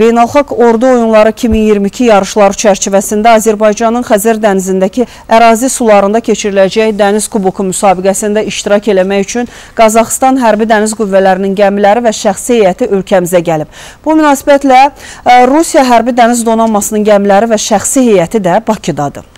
Beynəlxalq Ordu Oyunları 2022 yarışları çərçivəsində Azərbaycanın Xəzər dənizindəki ərazi sularında keçiriləcək Dəniz Kuboku müsabiqəsində iştirak eləmək üçün Qazaxıstan Hərbi Dəniz Qüvvələrinin gəmiləri və şəxsi heyəti ölkəmizə gəlib. Bu münasibətlə e, Rusiya Hərbi Dəniz Donanmasının gəmiləri və şəxsi heyəti də Bakıdadır.